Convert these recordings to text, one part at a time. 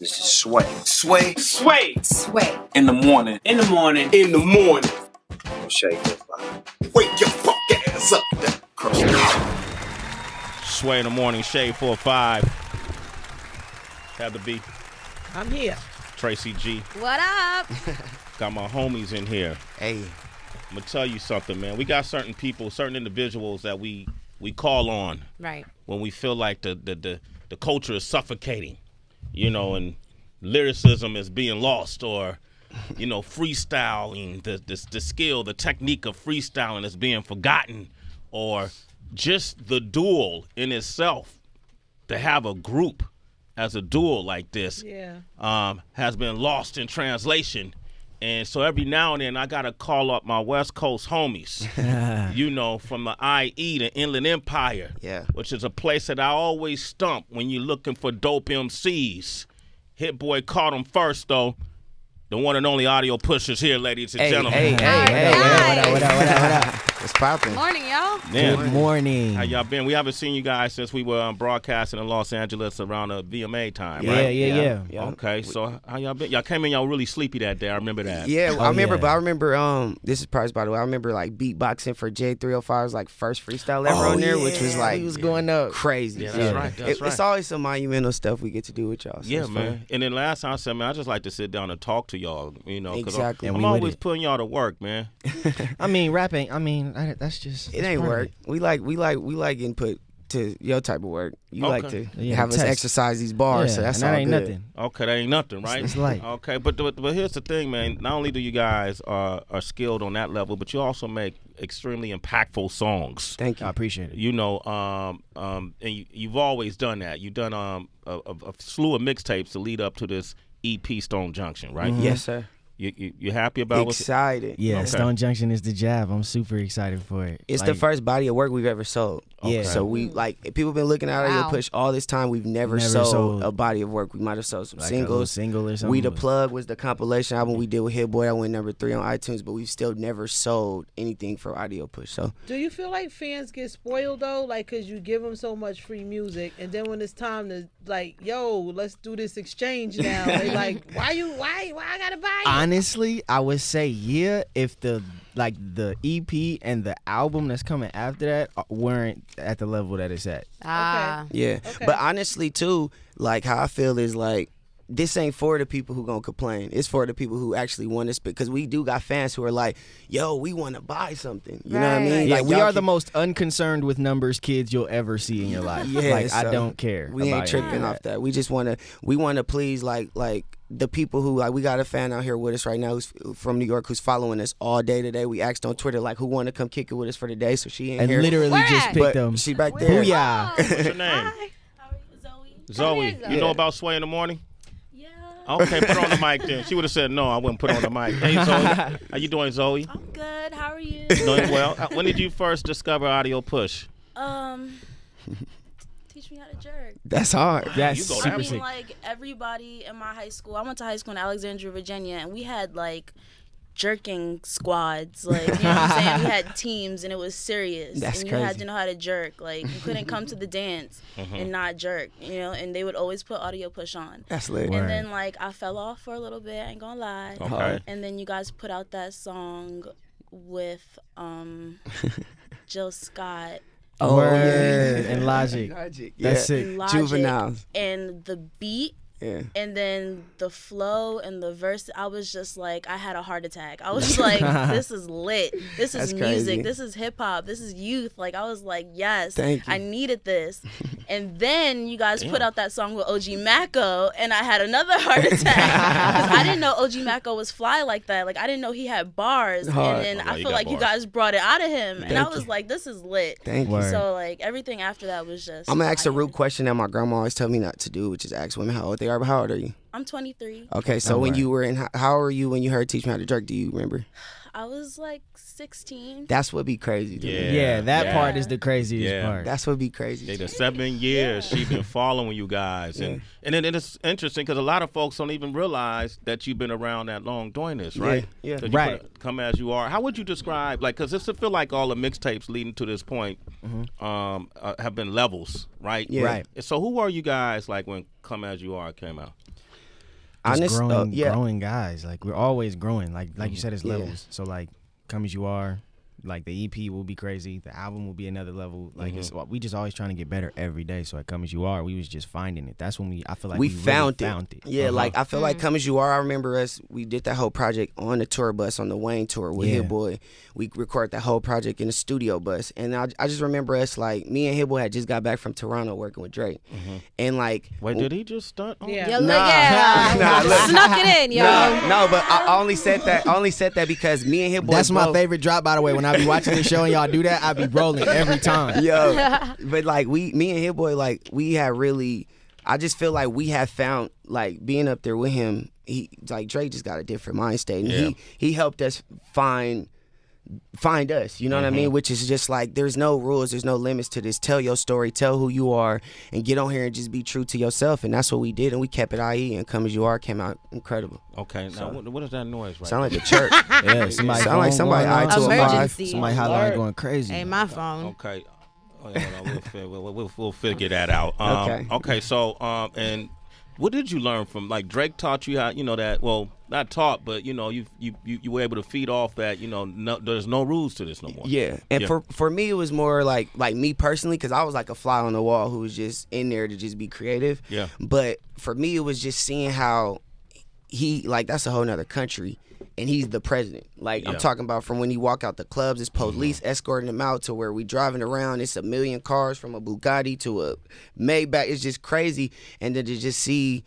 This is Sway. Sway. Sway Sway. In the morning. in the morning. in the morning. Shake it. five. Wake your fuck ass up. Cross. Sway in the morning, shade four five. Have to be I'm here. Tracy G. What up? Got my homies in here. Hey, I'm gonna tell you something, man. We got certain people, certain individuals that we we call on Right. when we feel like the the the, the culture is suffocating, you know, and lyricism is being lost, or you know, freestyling, the the, the skill, the technique of freestyling is being forgotten, or just the duel in itself. To have a group as a duel like this, Yeah. um, has been lost in translation. And so every now and then I gotta call up my West Coast homies, you know, from the IE, the Inland Empire, Yeah. which is a place that I always stump when you're looking for dope MCs. Hit Boy caught him first though. The one and only audio pushers here, ladies and Hey, gentlemen. hey, hey, hey, Hi. what up, what up, what up, what up? what's poppin'? Morning, y'all. Yeah. Good morning. How y'all been? We haven't seen you guys since we were um, broadcasting in Los Angeles around the VMA time, Yeah, right? yeah, yeah. Yeah. Okay, so how y'all been? Y'all came in, y'all really sleepy that day. I remember that. Yeah, Oh, I remember, yeah. but I remember. Um, this is Price by the way. I remember like beatboxing for J305's like first freestyle ever Oh, on there, which was like he was going up. crazy. Yeah, that's Yeah. right. That's It- right. It's always some monumental stuff we get to do with y'all. so Yeah, it's fun. man. And then last time I said, man, I just like to sit down and talk to y'all, you know, because Exactly. I'm, I'm always it. putting y'all to work, man. I mean, rapping. I mean, I, that's just. It it's ain't part of work. We like we like we like input to your type of work. You like to Yeah, have us test. exercise these Yeah, bars, so that's and that all ain't good. nothing. Okay, that ain't nothing, right? It's light. Okay, but, but but here's the thing, man. Not only do you guys uh, are skilled on that level, but you also make extremely impactful songs. Thank you. I appreciate it. You know, um, um, and you, you've always done that. You've done um, a, a, a slew of mixtapes to lead up to this EP Stone Junction, right? Yes, sir. You, you you happy about what's Excited. Yeah, Okay. Stone Junction is the jab. I'm super excited for it. It's the first body of work we've ever sold. Yeah. So we like people been looking at Wow. Audio Push all this time. We've never, Never sold, sold- a body of work. We might have sold some like a singles. single or something. We the plug was the compilation album we did with Hit Boy. That went number three on iTunes, but we've still never sold anything for Audio Push. So Do you feel like fans get spoiled though, like because you give them so much free music, and then when it's time to like, yo, let's do this exchange now, they like, why you, why, why I gotta buy it? Honestly, I would say yeah. If the like the EP and the album that's coming after that uh, weren't at the level that it's at. Ah. yeah, Okay. but honestly too, like how I feel is like. This ain't for the people who gonna complain. It's for the people who actually want to spit. Because we do got fans who are like, "Yo, we want to buy something." You know what I mean? Yeah, Like, we y'all are the most unconcerned with numbers kids you'll ever see in your life. Yeah, like I don't care. We ain't tripping any off that. We just want to. We want to please like like the people who like. We got a fan out here with us right now who's from New York who's following us all day today. We asked on Twitter like who want to come kick it with us for the day. So she ain't And here. literally Where just at? picked but them. she back there. Booyah. What's your name? Hi. How are you, Zoe? Zoe. Hi, You know about Sway in the morning? Yeah. Okay, put on the mic then. She would have said no. I wouldn't put on the mic. Hey Zoe, how you doing, Zoe? I'm good. How are you? Doing well. Uh, When did you first discover Audio Push? um, teach me how to jerk. That's hard. That's You go I mean, sick. like everybody in my high school. I went to high school in Alexandria, Virginia, and we had like jerking squads. Like, you know what I'm saying? We had teams, and it was serious. That's and you had to know how to jerk. Like, you couldn't come to the dance and not jerk. You know, and they would always put audio push on. That's lit. Word. And then like I fell off for a little bit. I ain't gonna lie. Okay. And then you guys put out that song with um Jill Scott Oh, Word yeah. and Logic. Logic. That's yeah. sick. Logic, Juveniles. and the beat Yeah. and then the flow and the verse I was just like I had a heart attack. I was like this is lit. This is That's crazy. music. This is hip hop. This is youth. Like I was like yes. Thank you. I needed this. and then you guys put out that song with OG Maco and I had another heart attack. I didn't know OG Maco was fly like that. Like I didn't know he had bars. Hard. And then Oh, no, I you feel got like you guys brought it out of him. and I was you. like this is lit. Thank you. So like everything after that was just I'm gonna ask a rude question that my grandma always tell me not to do, which is ask women how old they are. But how old are you? I'm 23. Okay, so Oh, when right. you were in, how- how are you when you heard "Teach Me How to Jerk"? Do you remember? I was like 16. That's what be crazy. To me. Yeah. Yeah, that yeah. part is the craziest Yeah. part. That's what be crazy. They to the me. seven years she been following you guys, and and then it's interesting because a lot of folks don't even realize that you've been around that long doing this, right? Yeah, yeah. Right. put- Come as you are. How would you describe like because this I feel like all the mixtapes leading to this point um uh, have been levels, right? Yeah. Right. So who are you guys like when Come as You Are came out? Just Honest- uh, growing, yeah. growing guys. Like we're always growing. Like like you said, it's Yeah. levels. So like, come as you are. Like the EP will be crazy. The album will be another level. Like it's, we just always trying to get better every day. So at come as you are, we was just finding it. That's when we. I feel like we we, really found, it. found it. Yeah, Uh-huh. like I feel like come as you are. I remember us. We did that whole project on the tour bus on the Wayne tour with Yeah. Hit Boy. We recorded that whole project in the studio bus, and I, I just remember us like me and Hit Boy had just got back from Toronto working with Drake, and like Mm-hmm. Wait, did he just stunt? on Yeah. you? Nah. yeah. Nah, look. Snuck it in, yo. No, no, but I I only said that. I only said that because me and Hit Boy. That's my both- favorite drop, by the way. When I be watching the show and y'all do that, I be rolling every time. Yo, but like we, me and Hit Boy, like we have really. I just feel like we have found like being up there with him. He like Drake just got a different mind state, and Yeah. he he helped us find find us. You know what I Mm-hmm. mean? Which is just like there's no rules, there's no limits to this. Tell your story, tell who you are, and get on here and just be true to yourself. And that's what we did, and we kept it IE. And Come as You Are came out incredible. Okay, now what, what is that noise right Sound like there? a church. Yeah, somebody Sound like somebody going off. eye to a five. Emergency. Somebody hotline going crazy. Ain't my phone. Okay. Oh, yeah, hold on. We'll, fi- we'll, we'll, we'll figure that out. Um, Okay. Okay. So, um, and what did you learn from like Drake taught you how you know that? Well, not taught, but you know you you you, were able to feed off that. You know, no, there's no rules to this no more. Yeah, and Yeah. for for me, it was more like like me personally, because I was like a fly on the wall who was just in there to just be creative. Yeah. But for me, it was just seeing how he like that's a whole nother country, and he's the president. Like Yeah. I'm talking about from when he walk out the clubs, it's police escorting him out to where we driving around. It's a million cars from a Bugatti to a Maybach. It's just crazy, and then to just see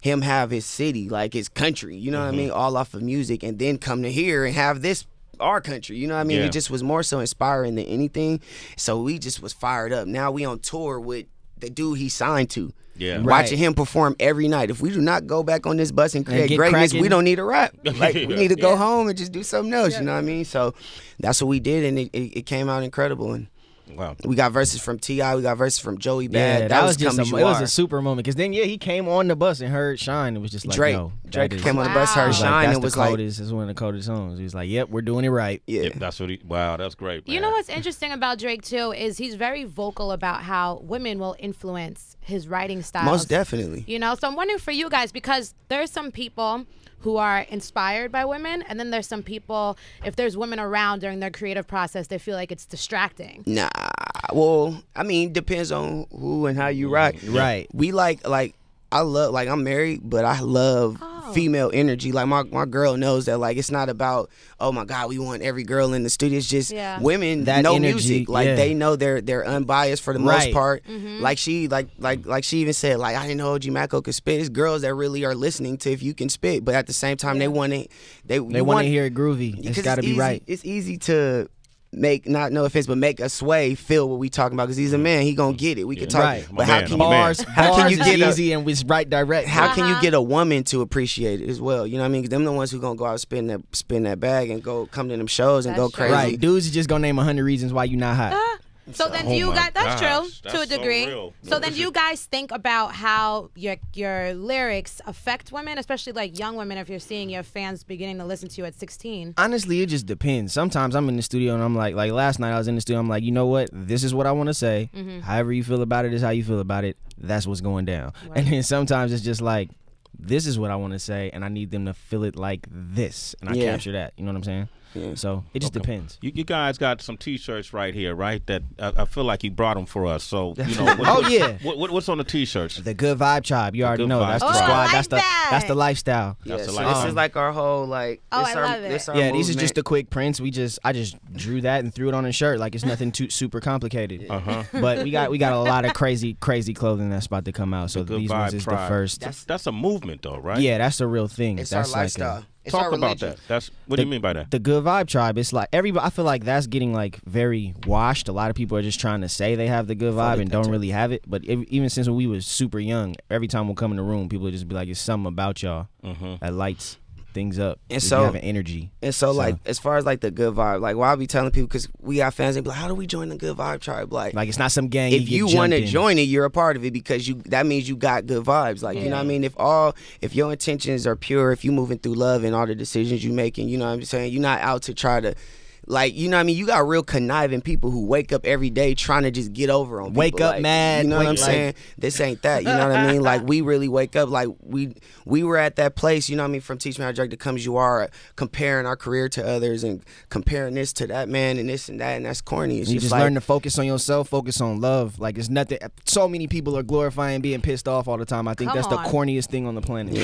him have his city, like his country, you know what I mm-hmm. mean, all off of music, and then come to here and have this our country, you know what I mean? Yeah. It just was more so inspiring than anything. So we just was fired up. Now we on tour with the dude he signed to. Yeah. Right. Watching him perform every night. If we do not go back on this bus and create get greatness, cracking. we don't need a rap. Like we need to go Yeah. home and just do something else. You know what I mean? So that's what we did, and it, it, it came out incredible. And Wow. we got verses from Ti, we got verses from Joey Bad. Yeah, Bad. that, was, just Come a, You it was a super moment because then yeah he came on the bus and heard Shine and was just like Drake. yo, Drake is- came on the bus, Wow. heard He's like, Shine, that's and the was like, coldest. This is one of the coldest songs. He was like, "Yep, we're doing it right." yeah. Yeah, that's what he. Wow, that's great. You know what's interesting about Drake too is he's very vocal about how women will influence his writing style. Most definitely. You know, so I'm wondering for you guys because there's some people who are inspired by women, and then there's some people if there's women around during their creative process, they feel like it's distracting. Nah. Well, I mean, depends on who and how you rock. Right. We like like I love like I'm married, but I love Oh. Female energy. Like my, my girl knows that like it's not about oh my god we want every girl in the studio. It's just Yeah. women That know energy, music. Like yeah. they know they're they're unbiased for the most part. Mm-hmm. Like she like like like she even said like I didn't know OG Maco could spit. It's girls that really are listening to if you can spit, but at the same time they want to they They want to hear it groovy. It's got to be easy, right. It's easy to make not no offense, but make a sway feel what we talking about because he's a man. He gonna get it. We can talk, Right. My but how man, can you. Bars, how can you get a, easy and it's right direct. how can you Uh-huh. get a woman to appreciate it as well? You know what I mean? 'Cause them the ones who gonna go out and spin that spin that bag and go come to them shows and go That's true. crazy. Right, dudes is just gonna name a hundred reasons why you not hot. So then, Oh do you guys? That's gosh, true that's to a so degree. real. So then, do you guys think about how your your lyrics affect women, especially like young women? If you're seeing your fans beginning to listen to you at 16. Honestly, it just depends. Sometimes I'm in the studio and I'm like, like last night I was in the studio. I'm like, you know what? This is what I want to say. Mm-hmm. However you feel about it is how you feel about it. That's what's going down. And then sometimes it's just like, this is what I want to say, and I need them to feel it like this, and I Yeah. capture that. You know what I'm saying? Yeah. So it just depends. You, you guys got some T-shirts right here, right? That I, I feel like you brought them for us. So you know, what, Oh, yeah. What, what, what's on the T-shirts? The good vibe tribe. You already know that's the Oh, squad. like that's the that's the lifestyle. Yeah, That's the so life. this is like our whole like. Oh, this I our, love it. This our Yeah, these are just the quick prints. We just I just drew that and threw it on a shirt. Like it's nothing too super complicated. Uh huh. But we got we got a lot of crazy crazy clothing that's about to come out. So Good these ones is Tribe. the first. That's that's a movement, though, right? Yeah, that's a real thing. It's our that's like a- lifestyle. It's Talk about that. That's what do you mean by that? the good vibe tribe it's like everybody i feel like that's getting like very washed a lot of people are just trying to say they have the good vibe Fully and don't content. really have it but ev- even since when we was super young every time we come in the room people would just be like it's something about y'all Mm-hmm. that lights things up And You so- have an energy And so, like, as far as like the good vibe, like, why I be telling people because we got fans, they be like, "How do we join the good vibe tribe?" Like, like it's not some gang if you want want to join it, you're a part of it because you that means you got good vibes. Like, you know what I mean? If all if your intentions are pure, if you moving through love and all the decisions you making, you know what I'm saying? You're not out to try to Like you know, what I mean, you got real conniving people who wake up every day trying to just get over on. Wake people. up Like, mad, You know what I'm like- saying? This ain't that. You know what I mean? Like we really wake up. Like we we were at that place. You know what I mean? From Teach Me How to Drug to Comes You Are, comparing our career to others and comparing this to that man and this and that, and that's corny. It's You just, just like, learn to focus on yourself, focus on love. Like it's nothing. So many people are glorifying being pissed off all the time. I think Come that's on. the corniest thing on the planet.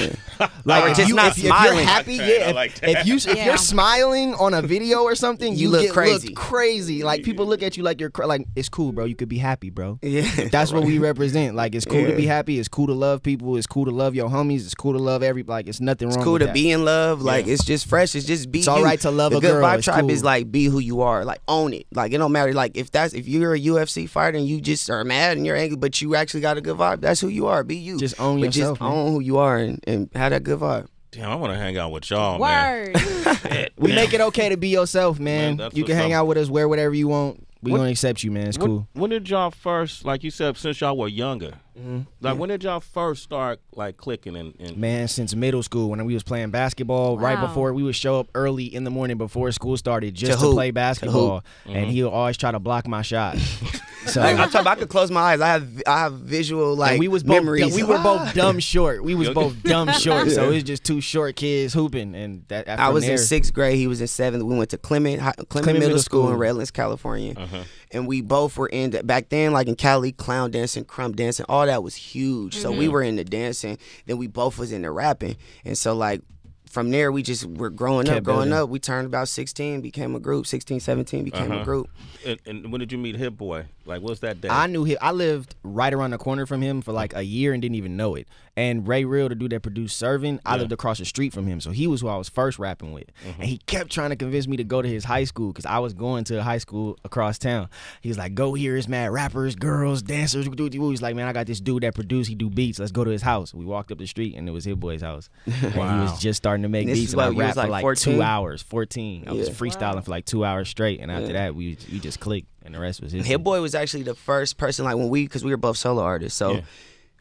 Yeah. Like if just you, not if, if you're smiling. happy, I like yeah. If, like if you if Yeah. you're smiling on a video or something, You you, look get crazy. crazy. Like people look at you like you're cra- like it's cool, bro. You could be happy, bro. Yeah. That's what we represent. Like it's cool to be happy. It's cool to love people. It's cool to love your homies. It's cool to love every like. It's nothing wrong. It's cool with to that. be in love. Like Yeah. it's just fresh. It's just be. It's all you. right to love the a good girl. vibe It's tribe cool. is like be who you are. Like own it. Like it don't matter. Like if that's if you're a UFC fighter and you just are mad and you're angry, but you actually got a good vibe. That's who you are. Be you. Just own but yourself, Just man. own who you are and, and have that good vibe. Damn, I want to hang out with y'all, man. Word. Shit, We make it okay to be yourself, man. Man, you can what's hang up. out with us, wear whatever you want. We What- gonna accept you, man. It's When- cool. When did y'all first, like you said, since y'all were younger, Mm-hmm. like when did y'all first start like clicking and, and Man, since middle school, when we was playing basketball, right before we would show up early in the morning before school started just To to, play basketball, Mm-hmm. and he would always try to block my shot. so Like I'm talking, I could close my eyes. I have I have visual like and we was both memories. we were both dumb short. We was both dumb short. So Yeah. it was just two short kids hooping, and that. I was there, in sixth grade. He was in seventh. We went to Clement Hi- Clement, Middle, Middle School, in Redlands, California, Uh-huh. and we both were in back then. Like in Cali, clown dancing, crumb dancing, all that was huge. So we were in the dancing. Then we both was into rapping, and so like. From there, we just were growing up, growing building. up. We turned about 16, became a group. 16, 17, became Uh-huh. a group. and, and when did you meet Hit Boy? Like, what's that day? I knew him. I lived right around the corner from him for like a year and didn't even know it. And Rey Reel, the dude that produced Serving, I lived across the street from him, so he was who I was first rapping with. Mm-hmm. And he kept trying to convince me to go to his high school because I was going to a high school across town. He was like, "Go here, it's mad rappers, girls, dancers." He was like, "Man, I got this dude that produced. He do beats. Let's go to his house." We walked up the street and it was Hit Boy's house. And he was just starting to make This beats. is And I was rapped for like like 14? two hours, fourteen. I was Yeah. freestyling for like two hours straight, and after Yeah. that, we we just clicked, and the rest was history. Hit Boy was actually the first person, like when we, because we were both solo artists. So Yeah.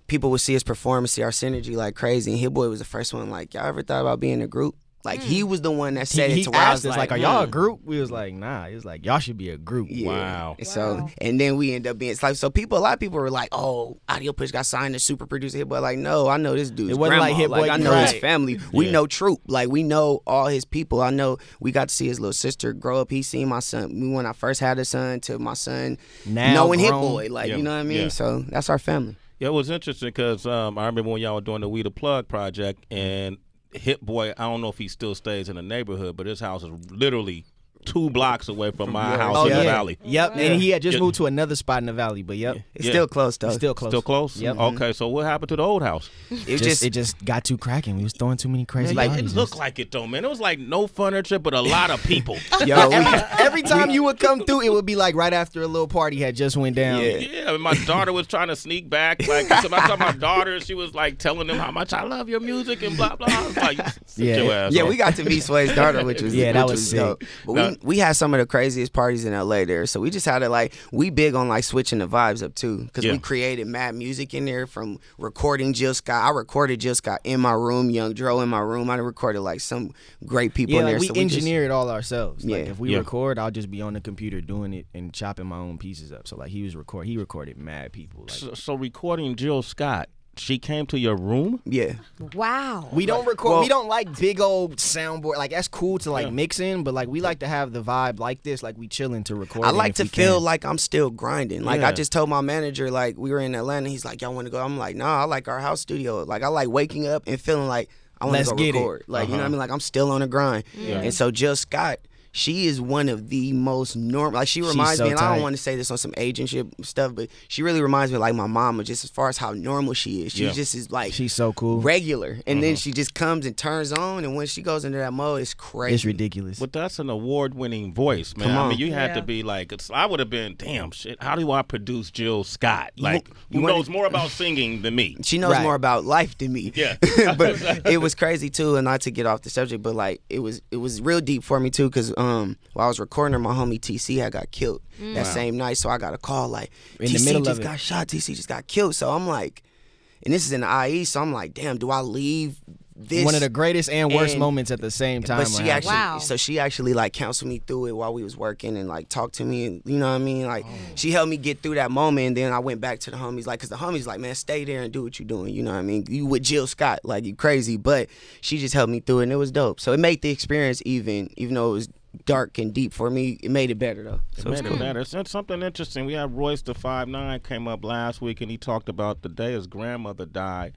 people would see us perform and see our synergy like crazy. And Hit Boy was the first one, like, y'all ever thought about being a group? Like, he was the one that said he it to where asked us like, like, "Are y'all a hmm. group?" We was like, "Nah." He was like, "Y'all should be a group." Yeah. Wow. And So and then we end up being like so people a lot of people were like, oh, Audio Push got signed to super producer Hit Boy. Like, no, I know this dude. It wasn't grandma. like Hit Boy I know his family. We Yeah. know Troop. Like we know all his people. I know we got to see his little sister grow up. He seen my son me when I first had a son to my son Now knowing Hit. Boy. Like Yeah. you know what I mean? Yeah. So that's our family. Yeah, it was interesting because um, I remember when y'all were doing the We the Plug project, and Hit Boy, I don't know if he still stays in the neighborhood, but his house is literally two blocks away from my house Oh in yeah, the valley. Yep, and he had just Yeah. moved to another spot in the valley, but yep, It's Yeah. still close though. it's still close. Still close? Yep. Okay, mm-hmm. so what happened to the old house? it Just, just, it just got too cracking. We was throwing too many crazy Like, it looked like it though, man. It was like no furniture, but a lot of people. yo, we, every, every time you would come through, it would be like right after a little party had just went down. Yeah. yeah, and my daughter was trying to sneak back. Like, so I saw my daughter, she was like telling them how much I love your music and blah blah. I was like, sit Yeah. your ass Yeah, off. we got to meet Sway's daughter, which was Yeah, that which was sick. dope. But Now- we we had some of the craziest parties in LA there, so we just had to like we big on like switching the vibes up too, because Yeah. we created mad music in there from recording Jill Scott. I recorded Jill Scott in my room, Young Dro in my room. I recorded like some great people Yeah, in like there. we so we just- engineer it all ourselves. Like Yeah. if we Yeah. record, I'll just be on the computer doing it and chopping my own pieces up. So like he was record, he recorded mad people. Like, So, so recording Jill Scott, she came to your room. yeah, Wow. we don't record. well- we don't like big old soundboard. Like that's cool to like Yeah. mix in, but like we like to have the vibe like this. Like we chilling to record. I like to feel can. like I'm still grinding. Like Yeah. I just told my manager, like we were in Atlanta. He's like, "Y'all want to go?" I'm like, "Nah, I like our house studio. Like I like waking up and feeling like I want Let's to go get it. record. Like you know what I Uh-huh. mean? Like I'm still on the grind." Yeah. And so Jill Scott, she is one of the most normal. Like she reminds so me, and I don't want to say this on some agentship stuff, but she really reminds me like my mama, just as far as how normal she is. She Yeah. just is like She's so cool. regular, and then Uh-huh. she just comes and turns on, and when she goes into that mode, it's crazy. It's ridiculous. But that's an award-winning voice, man. Come I mean, you had Yeah. to be like, it's, I would have been, damn shit. How do I produce Jill Scott? Like, you who wanna- knows more about singing than me? She knows Right. more about life than me. Yeah. but it was crazy too, and not to get off the subject, but like it was it was real deep for me too, because um Um, while I was recording her, my homie TC had got killed that mm. same night, so I got a call like In the TC middle just of got shot, TC just got killed, so I'm like, and this is in the IE, so I'm like, damn, do I leave? this One of the greatest and worst and- moments at the same time. But she happening. actually, Wow. so she actually like counseled me through it while we was working and like talked to me and you know what I mean. Like oh. she helped me get through that moment. And then I went back to the homies, like, cause the homies like, man, stay there and do what you're doing. You know what I mean? You with Jill Scott, like you crazy, but she just helped me through it and it was dope. So it made the experience even, even though it was dark and deep for me, it made it better though. So It it's made cool. it better. It's something interesting. We had Royce the Five Nine came up last week, and he talked about the day his grandmother died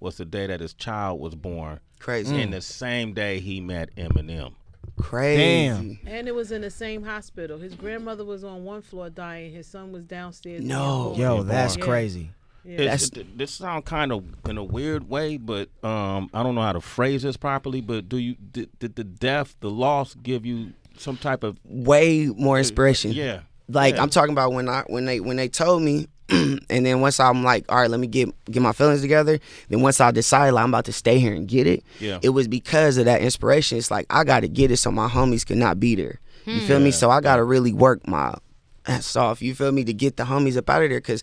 was the day that his child was born, Crazy, and the same day he met Eminem. crazy. Damn. And it was in the same hospital. His grandmother was on one floor dying. His son was downstairs. No. Yo, that's Yeah. crazy. Yeah. It's- That's- it- this sound kind of in a weird way, but um, I don't know how to phrase this properly. But do you did, did the death, the loss, give you some type of Way more inspiration. yeah? Like Yeah. I'm talking about when I when they when they told me, and then once I'm like, all right, let me get get my feelings together. Then once I decided like I'm about to stay here and get it, Yeah. it was because of that inspiration. It's like I got to get it so my homies could not be there. You feel me? Hmm. So I got to really work my ass off. You feel me to get the homies up out of there because.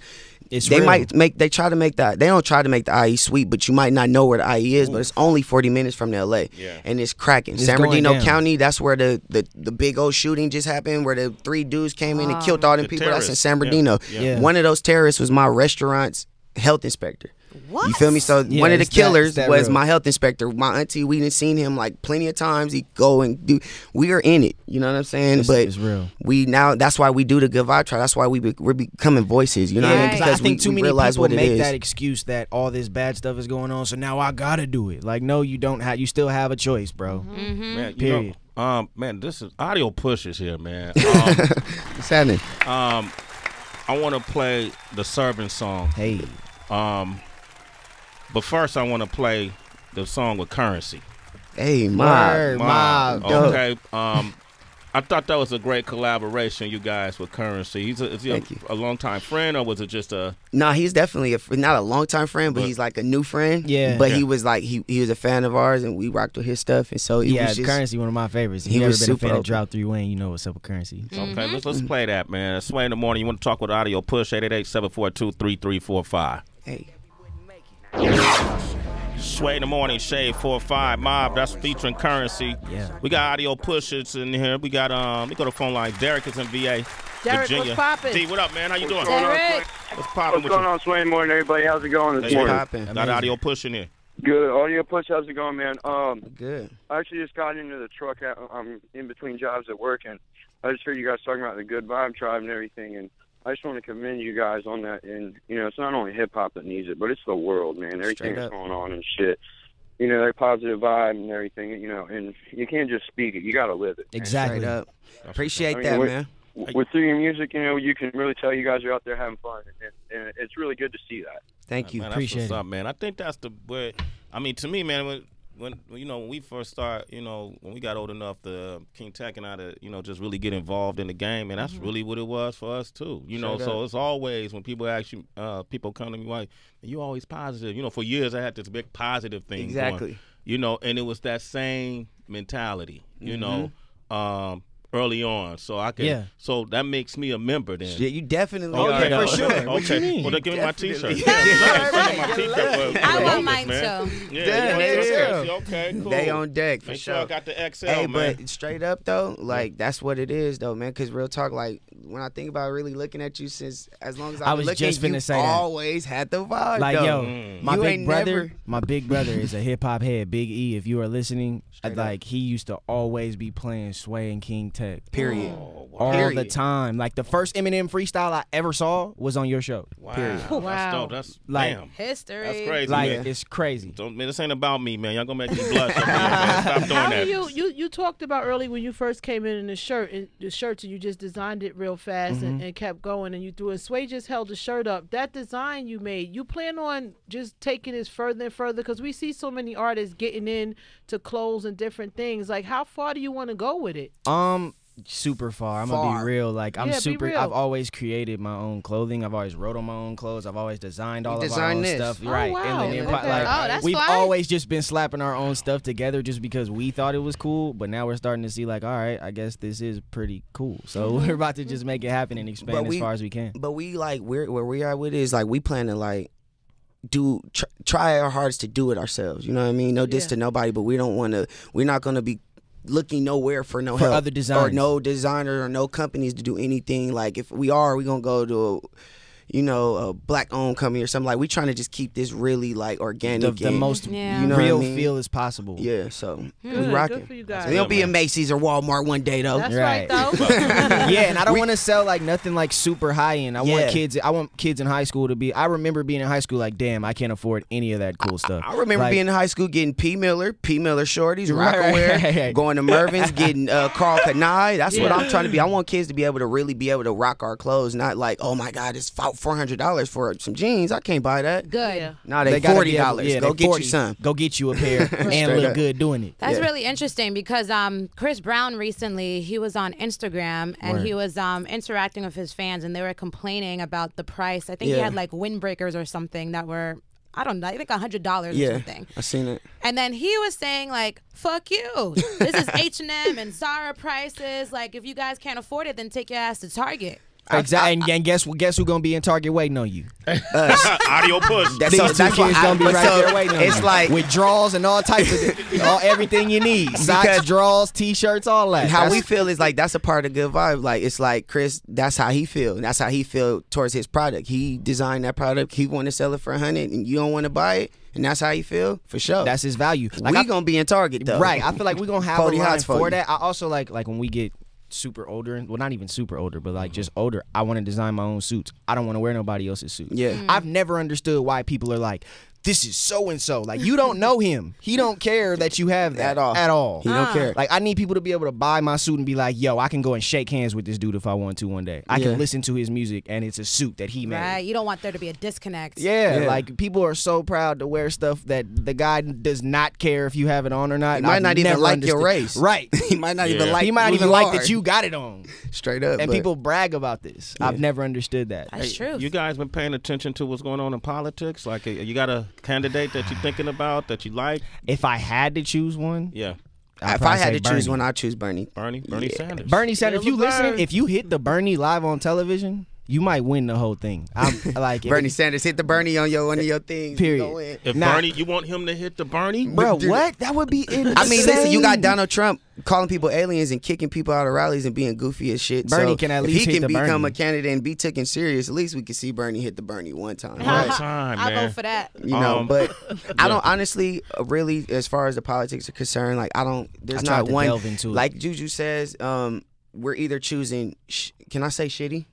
It's they real. might make they try to make that they don't try to make the IE sweet, but you might not know where the IE is, but it's only forty minutes from the LA. Yeah. And it's cracking. It's San Bernardino. County, that's where the, the the big old shooting just happened, where the three dudes came in and killed all them The people. That's in terrorists. San. Bernardino. Yeah. Yeah. One of those terrorists was my restaurant's health inspector. What? You feel me? So Yeah, one of the it's that- killers that was real. my health inspector. My auntie, we done seen him like plenty of times. He go and do. We are in it. You know what I'm saying? It's- but it's real. We now that's why we do the good vibe try. That's why we be, we're becoming voices. You know what I Yeah, mean? because Because I think we, too we many realize people what make is. that excuse that all this bad stuff is going on, so now I gotta do it. Like, no, you don't have. You still have a choice, bro. Man, you Period. know, um, man, this is audio pushes here, man. Um, What's happening? um, I want to play the servant song. Hey, Um, but first, I want to play the song with Currency. Hey, mob. Word, Mob, mob. Okay. Um, I thought that was a great collaboration, you guys, with Currency. He's a, is he a, Thank you. a longtime friend, or was it just a? Nah, he's definitely a, not a longtime friend, but, But- he's like a new friend. Yeah. But Yeah. he was like he he was a fan of ours, and we rocked with his stuff, and so he yeah, was just currency one of my favorites. If he you ever was been a super fan of open. Drought Three Wayne, you know what's up with currency. Okay, let's let's play that, man. Sway in the morning. You want to talk with audio? Push 888-742-3345. hey. Sway in the morning, shade four or five mob. That's featuring currency. Yeah. We got audio pushers in here. We got um. We go to phone line. Derek is in VA, Derek, Virginia. what's poppin'? D, what up, man? How you doing? Derek. What's popping What's with going you? on, Swain Morning, everybody? How's it going this Hey, morning? poppin'. Got Amazing. audio push in here. Good. Audio push. How's it going, man? Um, Good. I actually just got into the truck. I'm in between jobs at work, and I just heard you guys talking about the good vibe tribe and everything, and I just want to commend you guys on that. And you know, it's not only hip hop that needs it, but it's the world, man. Everything that's going on and shit. You know, that positive vibe and everything. You know, and you can't just speak it; you got to live it. Exactly. Straight up. Appreciate I mean, that, what- man. With through your music, you know, you can really tell you guys are out there having fun, and, and it's really good to see that. Thank you. Man, Appreciate that's what's it. up, man. I think that's the where. I mean, to me, man, when, when you know when we first start, you know, when we got old enough, the King Tech and I to you know just really get involved in the game, and that's really what it was for us too. You know, Mm-hmm. Straight so it's always when people ask you, uh, people come to me like, "You always positive." You know, for years I had this big positive thing. going, Exactly. you know, and it was that same mentality. You know, um, early on, so I can. Yeah. So that makes me a member then. Yeah, you definitely. Oh, are. yeah, for sure. Okay. What you mean? Well, then give me my T-shirt. Yeah, Yeah, right, send me my. T-shirt for- for I want mine man. too. Yeah, Yeah, yeah, yeah. yeah. Okay, cool. They on deck for Make sure sure. I got the XL, Hey, man. but straight up though, like that's what it is though, man. Cause real talk, like when I think about really looking at you since as long as I I've was looking, just finna you say that. always had the vibe. Like though. yo, Mm. my You big brother, never- my big brother is a hip hop head. Big E, if you are listening, Straight up. like he used to always be playing Sway and King Tech. Period. Oh, wow. All the time. Like the first Eminem freestyle I ever saw was on your show. wow. period. That's Wow. dope. That's Like- damn. History. That's crazy. Like man. it's crazy. Don't, man, this ain't about me, man. Y'all gonna make me blush. up here. Stop doing How that. do you, you you talked about early when you first came in in the shirt and the shirts and you just designed it real fast and, and kept going and you threw it. Sway just held the shirt up. That design you made, you plan on just taking this further and further because we see so many artists getting in to clothes and different things. Like how far do you want to go with it? Um, super far. I'm gonna be real. Like I'm Yeah, super. I've always created my own clothing. I've always wrote on my own clothes. I've always designed all of our designed own this. stuff. Oh, right. wow. And then Okay. like Oh, that's we've fly. always just been slapping our own stuff together just because we thought it was cool. But now we're starting to see like, all right, I guess this is pretty cool. So we're about to just make it happen and expand But as we- far as we can. But we like we're where we are with it is like we plan to like do tr- try our hardest to do it ourselves. You know what I mean? No diss Yeah. to nobody, but we don't want to. We're not gonna be looking nowhere for no For help other or no designer or no companies to do anything. Like if we are, we gonna go to. A, you know, a black owned company or something like. We trying to just keep this really like organic. the and- most Yeah. You know what I real mean? feel as possible. Yeah, so we Good, rocking. good for you guys. We don't be Yeah, in. Macy's or Walmart one day though. That's Right. right, though. yeah, and I don't want to sell like nothing like super high end. I Yeah. want kids. I want kids in high school to be. I remember being in high school like, damn, I can't afford any of that cool stuff. I remember Like, being in high school getting P Miller, P Miller shorties, Right, Rocawear, right, right. going to Mervyn's, getting uh, Karl Kani. That's what I'm trying to be. I want kids to be able to really be able to rock our clothes, not like, oh my God, it's four hundred dollars for some jeans. I can't buy that. Good. Yeah. Nah, they, gotta forty be able- dollars. yeah, Go they get 40. you some. Go get you a pair and look up. good doing it. That's Yeah. really interesting because um, Chris Brown recently he was on Instagram and Word. he was um, interacting with his fans and they were complaining about the price. I think he had like windbreakers or something that were I don't know, I think a hundred dollars or Yeah, something. I seen it. And then he was saying like, "Fuck you! This is H and M and Zara prices. Like, if you guys can't afford it, then take your ass to Target." Exactly. And, and guess what? Guess who gonna be in Target waiting on you? Audio push. That's, These so, two that's kids gonna be right so there waiting on It's you. like with draws and all types of all everything you need. Socks, draws, t-shirts, all that. how we feel is like that's a part of good vibe. Like it's like Chris, that's how he feel. And that's how he feel towards his product. He designed that product. He want to sell it for a hundred, and you don't want to buy it, and that's how he feel for sure. that's his value. Like we I- gonna be in Target though. Right. I feel like we're gonna have a line for for you. that. I also like like when we get super older and well not even super older, but like mm-hmm. just older, I wanna design my own suits. I don't wanna wear nobody else's suit. Yeah. Mm. I've never understood why people are like, this is so and so. Like you don't know him. He don't care that you have that At all. At all. He don't care. Like I need people to be able to buy my suit and be like, yo, I can go and shake hands with this dude if I want to one day. I Yeah. can listen to his music and it's a suit that he made. Right? You don't want there to be a disconnect. Yeah, Yeah. like people are so proud to wear stuff that the guy does not care if you have it on or not. He might I've not even never like your race. Right. he might not even like. he might not even like are. that you got it on. straight up. And but- people brag about this. I've never understood that. That's true. You guys been paying attention to what's going on in politics? Like, uh, you got a candidate that you're thinking about that you like? If I had to choose one, Yeah, I'd if I had say to choose one, I'd choose Bernie. Bernie, Bernie Yeah. Sanders. Bernie Sanders. If you Laverne. listen, if you hit the Bernie live on television, you might win the whole thing. I'm like Bernie Sanders hit the Bernie on your one of your things. Period. Go in. If Nah. Bernie, you want him to hit the Bernie? Bro, what? That would be insane. I mean, listen, you got Donald Trump calling people aliens and kicking people out of rallies and being goofy as shit. Bernie so can at if least he hit can the become Bernie. a candidate and be taken serious, at least we can see Bernie hit the Bernie one time. One time, I'll man. go for that. You know, Um, but I don't honestly, uh, really, as far as the politics are concerned, like I don't. There's I not one. delve into. Like Juju says, um, we're either choosing. Sh- can I say shitty?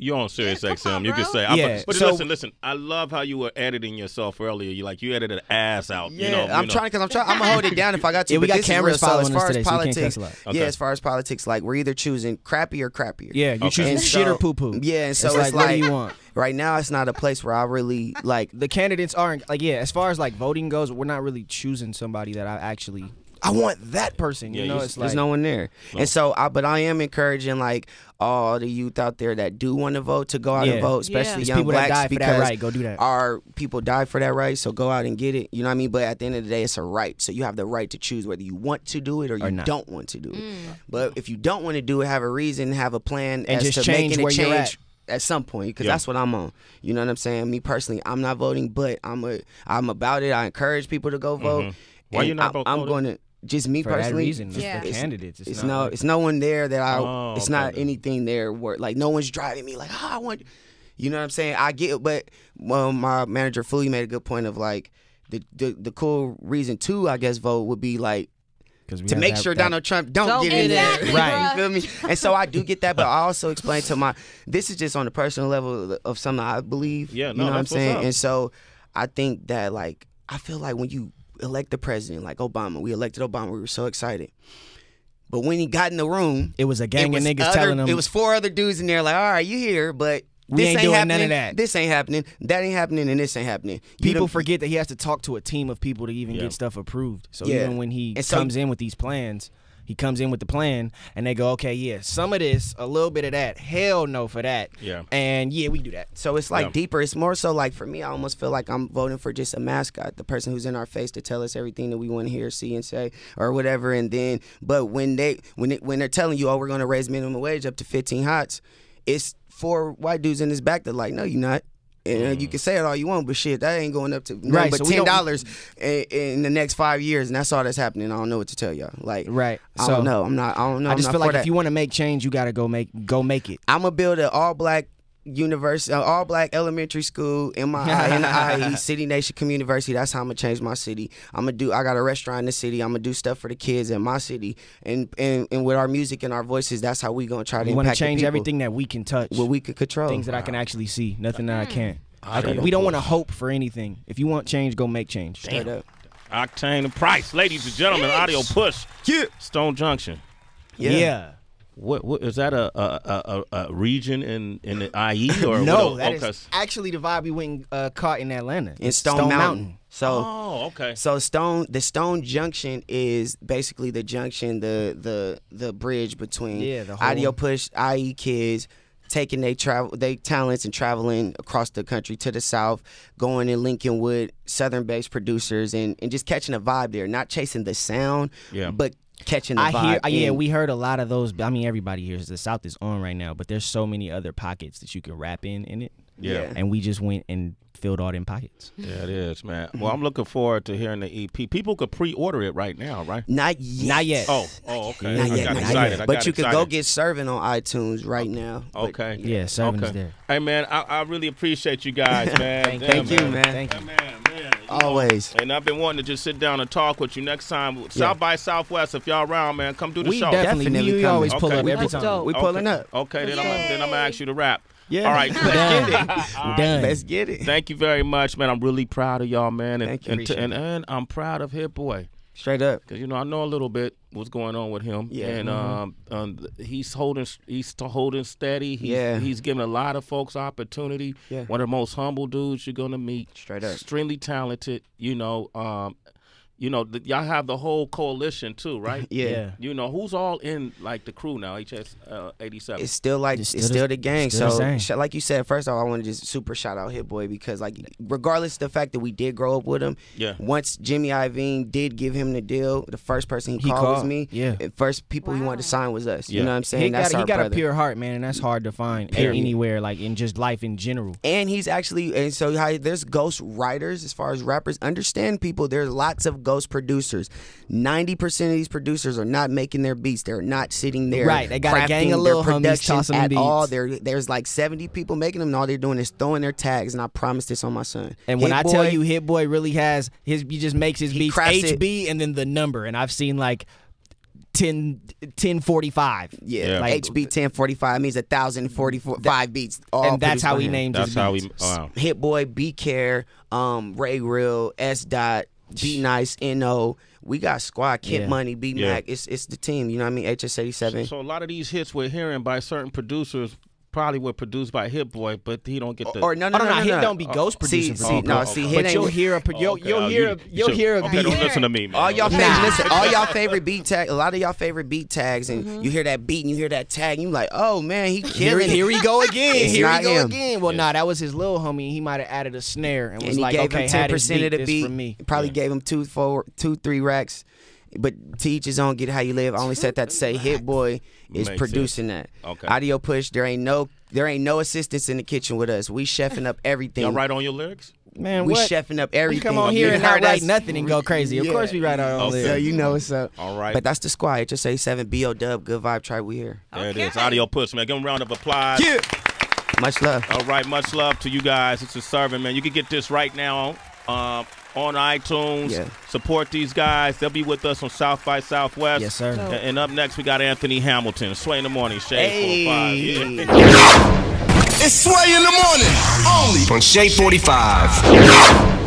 You're on Sirius Yeah, XM. on, you can say, I, Yeah, but, but so- listen, listen. I love how you were editing yourself earlier. You like you edited an ass out. Yeah, you know, I'm you know. trying because I'm trying. I'm gonna hold it down if I got to. Yeah, we got cameras following as us far today, as so you can't politics, cuss. Okay. yeah, as far as politics, like we're either choosing crappy or crappier. Yeah, you Okay. choosing And shit or so- poo poo. Yeah, and so it's, it's, like, what do like you want? right now it's not a place where I really like. The candidates aren't like yeah. As far as like voting goes, we're not really choosing somebody that I actually. I want that person. You Yeah, know, you- it's like There's no one there, and so I. But I am encouraging like all the youth out there that do want to vote to go out Yeah. and vote, especially It's young people that blacks die for that because right. Go do that. our people die for that right. So go out and get it. You know what I mean? But at the end of the day, it's a right. So you have the right to choose whether you want to do it or you Or not. don't want to do it. But if you don't want to do it, have a reason, have a plan, And as just to change making where it you're change at some point because Yeah. that's what I'm on. You know what I'm saying? Me personally, I'm not voting, but I'm a I'm about it. I encourage people to go vote. Mhm. Why you And not I'm, vote- I'm going to just me for that personally. reason. Just Yeah. the It's- candidates. It's, It's not no, like- it's no one there that I. Oh, it's okay not then. anything there where like no one's driving me like, oh, I want. You know what I'm saying? I get, it, but well, my manager Fully made a good point of like the the, the cool reason to I guess vote would be like to make that- sure that- Donald Trump don't, Don't get get in there. Right. you feel me? And so I do get that, but I also explain to my this is just on the personal level of something I believe. Yeah, you know what I'm saying? up. And so I think that like I feel like when you elect the president, like Obama, we elected Obama, we were so excited. But when he got in the room, It was a gang it of niggas other- telling them It was four other dudes in there, like, all right, you here, but We this ain't ain't, doing none happening. of that. This ain't happening. That ain't happening, and this ain't happening. You people done- forget that he has to talk to a team of people to even Yeah. get stuff approved. So Yeah. even when he so- comes in with these plans, he comes in with the plan, and they go, "Okay, yeah, some of this, a little bit of that, hell no for that, Yeah. and yeah, we do that." So it's like Yeah. deeper. It's more so like for me, I almost feel like I'm voting for just a mascot, the person who's in our face to tell us everything that we want to hear, see, and say, or whatever. And then, but when they when it, when they're telling you, oh, we're going to raise minimum wage up to 15 hots, it's four white dudes in his back that like, no, you're not. And uh, you can say it all you want, but shit, that ain't going up to Right, but so ten dollars in, in the next five years, and that's all that's happening. I don't know what to tell y'all. Like, Right. I So don't know. I'm not. I don't know. I just feel like that. if you want to make change, you gotta go make go make it. I'm gonna build an all black university, uh, all black elementary school in my in the IE, City Nation Community University. That's how I'm gonna change my city. I'm gonna do. I got a restaurant in the city. I'm gonna do stuff for the kids in my city, and and, and with our music and our voices, that's how we gonna try to We want to impact the change everything that we can touch. what we could control. things that I can actually see, nothing that I can't. Audio we don't want to hope for anything. If you want change, go make change. Straight up. Oktane and Price, ladies and gentlemen, audio push. Yeah. Stone Junction. Yeah. What, what is that a a, a, a a region in in the IE or No, what, that is okay. actually the vibe we went uh, caught in Atlanta. in Stone, Mountain. So. Oh, okay. So Stone, the Stone Junction is basically the junction, the the the bridge between Yeah, the whole- Audio Push, IE kids taking they travel, they talents and traveling across the country to the south, going and linking with southern based producers and and just catching a vibe there, not chasing the sound, Yeah. but catching the I vibe. hear, yeah, we heard a lot of those. I mean, everybody hears the South is on right now, but there's so many other pockets that you can rap in in it. Yeah. and we just went and filled all them pockets. Yeah, it is, man. Well, I'm looking forward to hearing the EP. People could pre-order it right now, right? Not yet. Not yet. Oh, oh, okay. Not I yet, got not excited. yet. I But got you can go get serving on iTunes right now. But- Okay. Yeah, serving is Okay. there. Hey, man, I, I really appreciate you guys, man. Thank, Damn, Thank you, man. Thank you. Man, man, you know, Always. and I've been wanting to just sit down and talk with you next time. South by Southwest, if y'all around, man, come do the We show. definitely, Definitely we, we coming. always pull Okay. up every That's time. dope. We pulling okay. up. Okay, then I'm, gonna- then I'm gonna ask you to rap. Yeah. All right. Done. Done. Let's get it. Thank you very much, man. I'm really proud of y'all, man. And, Thank you. And, Appreciate and, and I'm proud of Hit Boy. Straight up. Cause you know I know a little bit what's going on with him, Yeah. and um, um, he's holding he's holding steady. He's, Yeah. he's giving a lot of folks opportunity. Yeah. One of the most humble dudes you're gonna meet. Straight up. Extremely talented. You know, um, you know, th- y'all have the whole coalition too, right? Yeah. Yeah. You know who's all in like the crew now? HS uh, 87. It's still like It's it's still still, the- the gang. still So same. sh- like you said, first off, I want to just super shout out Hit Boy because like regardless of the fact that we did grow up with him, Yeah. Once Jimmy Iovine did give him the deal, the first person he, He called was me. yeah. And First people he wanted to sign was us. Yeah. You know what I'm saying? He That's got, our he got brother. a pure heart, man, and that's hard to find Period. anywhere, like in just life in general. and he's actually and so how there's ghost writers as far as rappers understand people there's lots of ghost producers 90% of these producers are not making their beats they're not sitting there Right, they got a gang crafting of little homies production tossing them at all beats. there there's like 70 people making them and all they're doing is throwing their tags and I promise this on my son And when Hit I tell you, Hit Boy really has his, he just makes his beats crafts it. HB and then the number, and I've seen like 10, 1045. yeah, Yeah. like HB 1045 means 1044 five beats all and that's how he him. named That's his how beats. we. Wow. Hit Boy, B Care, um, Rey Reel, S Dot, B Nice, No. We got squad, Kid Yeah. Money, B Yeah. Mac. It's it's the team. You know what I mean? HS eighty seven. So a lot of these hits we're hearing by certain producers probably were produced by Hit Boy, but he don't get the. Or no, no, Oh, no, no, no, no, Hit no. don't be ghost See, producing. for see, people. no, see, okay. Hit but ain't. you'll hear a you'll, Okay, you'll oh, hear a, you you'll should- hear a okay, beat. don't listen to me, man. all y'all favorite, Nah. listen, all y'all favorite beat tag, a lot of y'all favorite beat tags, and mm-hmm. you hear that beat and you hear that tag, and you like, oh man, he Here, killing it. here we go again. It's here we go him. again. Well, nah, that was his little homie. He might have added a snare and was and he like, gave okay, ten had his percent beat, of the this beat. for me. Probably gave him two, four, two, three racks. But to each his own, get how you live. I only said that to say Hit Boy is Makes producing that. Okay. Audio push. There ain't no, there ain't no assistants in the kitchen with us. We chefing up everything. Y'all write on your lyrics? Man, we what? chefing up we everything. come on here and not write nothing and go crazy. Of Yeah. course we write our own Okay. So you know what's up. All right. But that's the squad. HSA seven BO Dub. Good vibe. Try we here. There it is. Audio push, man. Give him a round of applause. Yeah. Much love. All right, much love to you guys. It's a serving, man. You can get this right now um, on iTunes. Yeah. Support these guys. They'll be with us on South by Southwest. Yes, sir. And, and up next, we got Anthony Hamilton. Sway in the morning, Shade Hey. 45. Yeah. It's Sway in the morning, only on Shade 45.